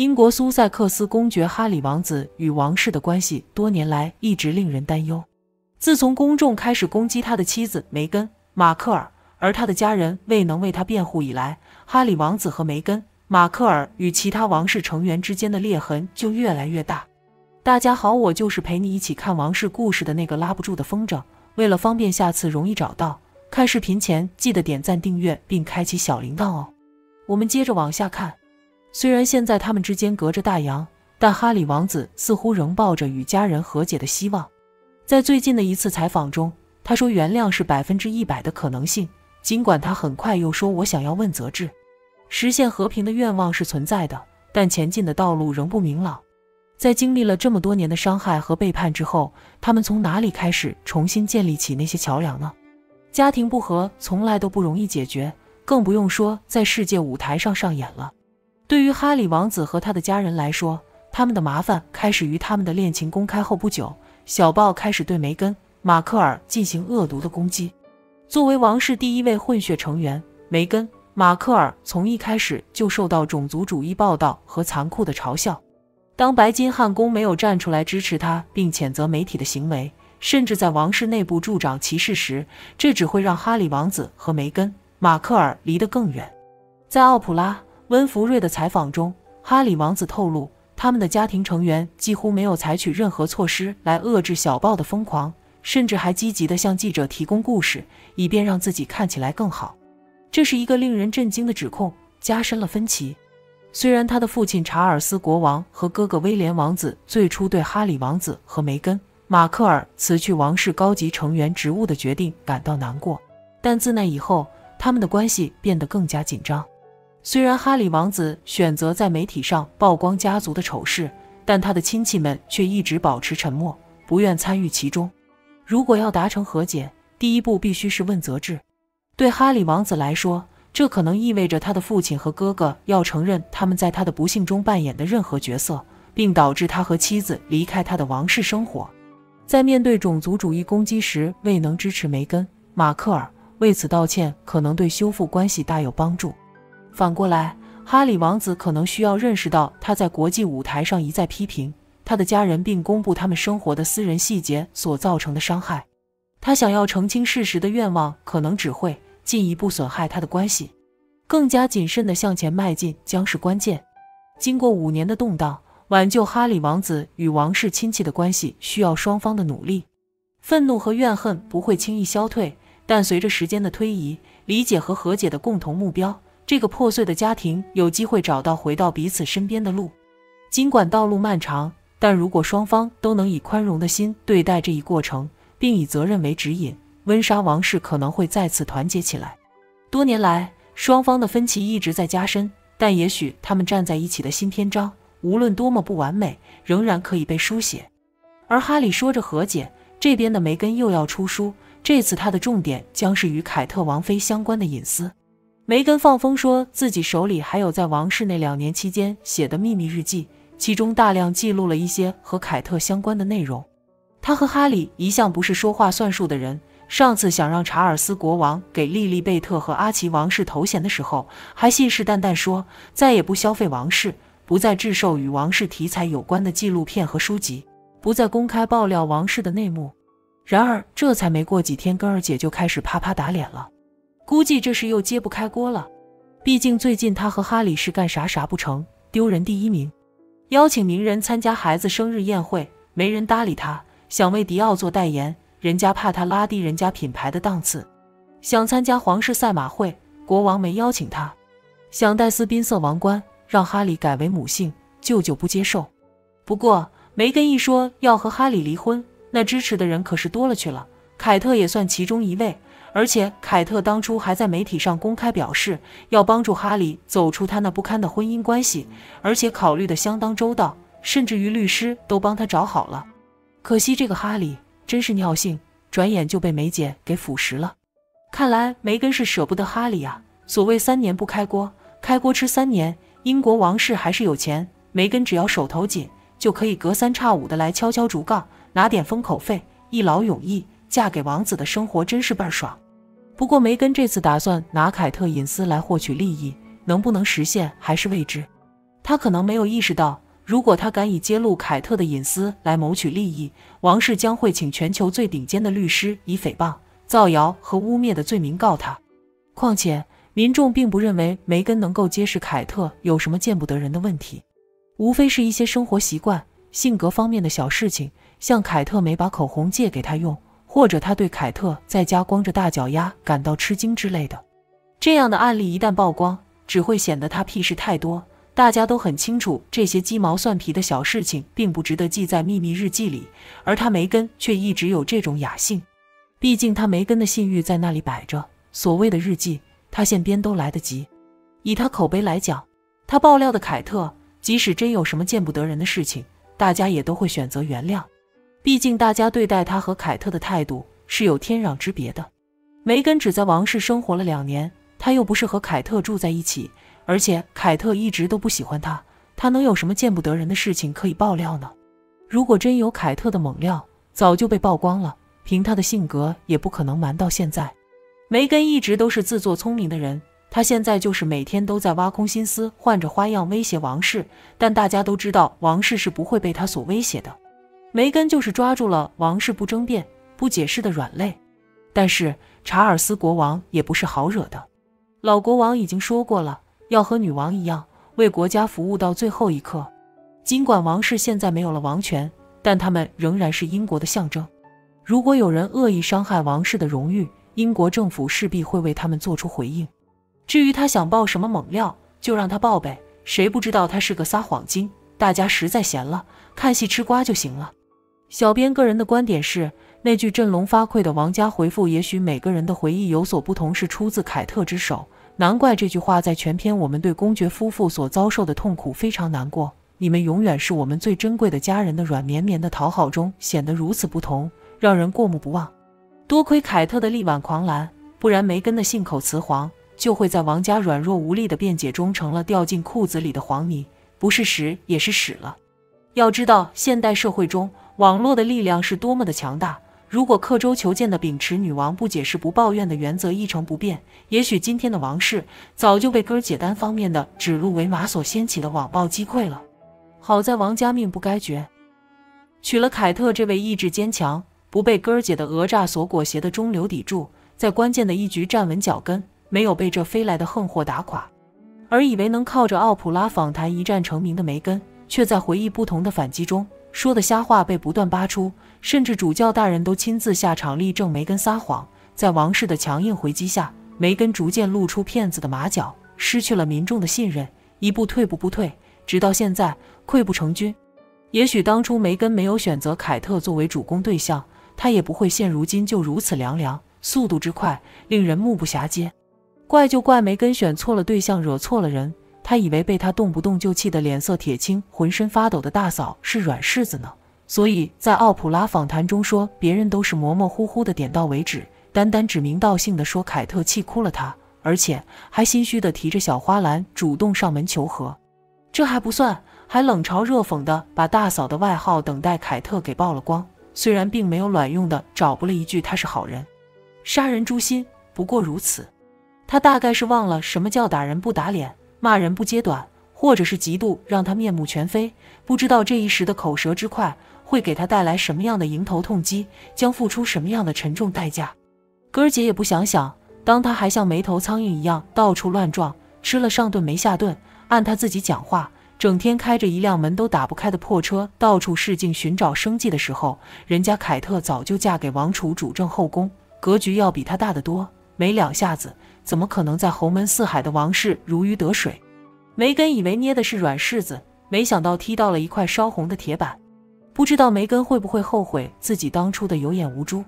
英国苏塞克斯公爵哈里王子与王室的关系多年来一直令人担忧。自从公众开始攻击他的妻子梅根·马克尔，而他的家人未能为他辩护以来，哈里王子和梅根·马克尔与其他王室成员之间的裂痕就越来越大。大家好，我就是陪你一起看王室故事的那个拉不住的风筝。为了方便下次容易找到，看视频前记得点赞、订阅并开启小铃铛哦。我们接着往下看。虽然现在他们之间隔着大洋，但哈里王子似乎仍抱着与家人和解的希望。在最近的一次采访中，他说原谅是百分之一百的可能性。尽管他很快又说：“我想要问责制，实现和平的愿望是存在的，但前进的道路仍不明朗。”在经历了这么多年的伤害和背叛之后，他们从哪里开始重新建立起那些桥梁呢？家庭不和从来都不容易解决，更不用说在世界舞台上上演了。对于哈里王子和他的家人来说，他们的麻烦开始于他们的恋情公开后不久，小报开始对梅根·马克尔进行恶毒的攻击。作为王室第一位混血成员，梅根·马克尔从一开始就受到种族主义报道和残酷的嘲笑。当白金汉宫没有站出来支持他并谴责媒体的行为，甚至在王室内部助长歧视时，这只会让哈里王子和梅根·马克尔离得更远。在奥普拉。温福瑞的采访中，哈里王子透露，他们的家庭成员几乎没有采取任何措施来遏制小报的疯狂，甚至还积极地向记者提供故事，以便让自己看起来更好。这是一个令人震惊的指控，加深了分歧。虽然他的父亲查尔斯国王和哥哥威廉王子最初对哈里王子和梅根·马克尔辞去王室高级成员职务的决定感到难过，但自那以后，他们的关系变得更加紧张。虽然哈里王子选择在媒体上曝光家族的丑事，但他的亲戚们却一直保持沉默，不愿参与其中。如果要达成和解，第一步必须是问责制。对哈里王子来说，这可能意味着他的父亲和哥哥要承认他们在他的不幸中扮演的任何角色，并导致他和妻子离开他的王室生活。在面对种族主义攻击时，未能支持梅根·马克尔，为此道歉可能对修复关系大有帮助。反过来，哈里王子可能需要认识到，他在国际舞台上一再批评他的家人，并公布他们生活的私人细节所造成的伤害。他想要澄清事实的愿望，可能只会进一步损害他的关系。更加谨慎地向前迈进将是关键。经过五年的动荡，挽救哈里王子与王室亲戚的关系需要双方的努力。愤怒和怨恨不会轻易消退，但随着时间的推移，理解和和解的共同目标。这个破碎的家庭有机会找到回到彼此身边的路，尽管道路漫长，但如果双方都能以宽容的心对待这一过程，并以责任为指引，温莎王室可能会再次团结起来。多年来，双方的分歧一直在加深，但也许他们站在一起的新篇章，无论多么不完美，仍然可以被书写。而哈里说着和解，这边的梅根又要出书，这次他的重点将是与凯特王妃相关的隐私。梅根放风说自己手里还有在王室那两年期间写的秘密日记，其中大量记录了一些和凯特相关的内容。他和哈里一向不是说话算数的人。上次想让查尔斯国王给莉莉贝特和阿奇王室头衔的时候，还信誓旦旦说再也不消费王室，不再制售与王室题材有关的纪录片和书籍，不再公开爆料王室的内幕。然而这才没过几天，根儿姐就开始啪啪打脸了。估计这事又揭不开锅了，毕竟最近他和哈里是干啥啥不成，丢人第一名。邀请名人参加孩子生日宴会，没人搭理他；想为迪奥做代言，人家怕他拉低人家品牌的档次；想参加皇室赛马会，国王没邀请他；想戴斯宾塞王冠，让哈里改为母姓，舅舅不接受。不过梅根一说要和哈里离婚，那支持的人可是多了去了，凯特也算其中一位。而且凯特当初还在媒体上公开表示要帮助哈里走出他那不堪的婚姻关系，而且考虑的相当周到，甚至于律师都帮他找好了。可惜这个哈里真是尿性，转眼就被梅姐给腐蚀了。看来梅根是舍不得哈里啊。所谓三年不开锅，开锅吃三年。英国王室还是有钱，梅根只要手头紧，就可以隔三差五的来敲敲竹杠，拿点封口费，一劳永逸。嫁给王子的生活真是倍儿爽。不过梅根这次打算拿凯特隐私来获取利益，能不能实现还是未知。他可能没有意识到，如果他敢以揭露凯特的隐私来谋取利益，王室将会请全球最顶尖的律师以诽谤、造谣和污蔑的罪名告他。况且，民众并不认为梅根能够揭示凯特有什么见不得人的问题，无非是一些生活习惯、性格方面的小事情，像凯特没把口红借给他用，或者他对凯特在家光着大脚丫感到吃惊之类的。这样的案例一旦曝光，只会显得他屁事太多。大家都很清楚，这些鸡毛蒜皮的小事情并不值得记在秘密日记里，而他梅根却一直有这种雅兴。毕竟他梅根的信誉在那里摆着，所谓的日记。他现编都来得及。以他口碑来讲，他爆料的凯特，即使真有什么见不得人的事情，大家也都会选择原谅。毕竟大家对待他和凯特的态度是有天壤之别的。梅根只在王室生活了两年，他又不是和凯特住在一起，而且凯特一直都不喜欢他，他能有什么见不得人的事情可以爆料呢？如果真有凯特的猛料，早就被曝光了。凭他的性格，也不可能瞒到现在。梅根一直都是自作聪明的人，他现在就是每天都在挖空心思，换着花样威胁王室。但大家都知道，王室是不会被他所威胁的。梅根就是抓住了王室不争辩、不解释的软肋。但是查尔斯国王也不是好惹的，老国王已经说过了，要和女王一样为国家服务到最后一刻。尽管王室现在没有了王权，但他们仍然是英国的象征。如果有人恶意伤害王室的荣誉，英国政府势必会为他们做出回应。至于他想爆什么猛料，就让他爆呗，谁不知道他是个撒谎精？大家实在闲了，看戏吃瓜就行了。小编个人的观点是，那句振聋发聩的王家回复，也许每个人的回忆有所不同，是出自凯特之手。难怪这句话在全篇我们对公爵夫妇所遭受的痛苦非常难过。你们永远是我们最珍贵的家人的软绵绵的讨好中显得如此不同，让人过目不忘。多亏凯特的力挽狂澜，不然梅根的信口雌黄就会在王家软弱无力的辩解中成了掉进裤子里的黄泥，不是屎也是屎了。要知道，现代社会中网络的力量是多么的强大。如果刻舟求剑的秉持女王不解释不抱怨的原则一成不变，也许今天的王室早就被哥姐单方面的指鹿为马所掀起的网暴击溃了。好在王家命不该绝，娶了凯特这位意志坚强。不被哥儿姐的讹诈所裹挟的中流砥柱，在关键的一局站稳脚跟，没有被这飞来的横祸打垮。而以为能靠着奥普拉访谈一战成名的梅根，却在回忆不同的反击中说的瞎话被不断扒出，甚至主教大人都亲自下场力证梅根撒谎。在王室的强硬回击下，梅根逐渐露出骗子的马脚，失去了民众的信任，一步退步不退，直到现在溃不成军。也许当初梅根没有选择凯特作为主攻对象。他也不会现如今就如此凉凉，速度之快令人目不暇接。怪就怪梅根选错了对象，惹错了人。他以为被他动不动就气得脸色铁青、浑身发抖的大嫂是软柿子呢，所以在奥普拉访谈中说别人都是模模糊糊的，点到为止，单单指名道姓的说凯特气哭了他，而且还心虚的提着小花篮主动上门求和。这还不算，还冷嘲热讽的把大嫂的外号“等待凯特”给曝了光。虽然并没有卵用的找不了一句他是好人，杀人诛心不过如此。他大概是忘了什么叫打人不打脸，骂人不揭短，或者是嫉妒让他面目全非。不知道这一时的口舌之快会给他带来什么样的迎头痛击，将付出什么样的沉重代价。哥儿姐也不想想，当他还像没头苍蝇一样到处乱撞，吃了上顿没下顿，按他自己讲话。整天开着一辆门都打不开的破车，到处试镜寻找生计的时候，人家凯特早就嫁给王储主政后宫，格局要比他大得多。没两下子，怎么可能在侯门四海的王室如鱼得水？梅根以为捏的是软柿子，没想到踢到了一块烧红的铁板。不知道梅根会不会后悔自己当初的有眼无珠？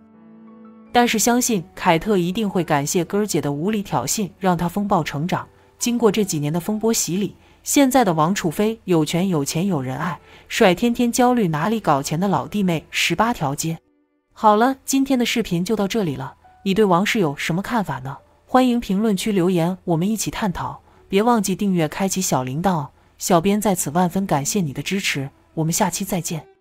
但是相信凯特一定会感谢哥儿姐的无理挑衅，让他风暴成长。经过这几年的风波洗礼。现在的王储妃有权有钱有人爱，甩天天焦虑哪里搞钱的老弟妹十八条街。好了，今天的视频就到这里了，你对王室有什么看法呢？欢迎评论区留言，我们一起探讨。别忘记订阅，开启小铃铛。小编在此万分感谢你的支持，我们下期再见。